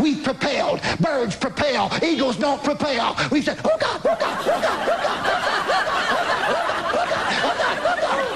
We propelled. Birds propel. Eagles don't propel. We said, oh God,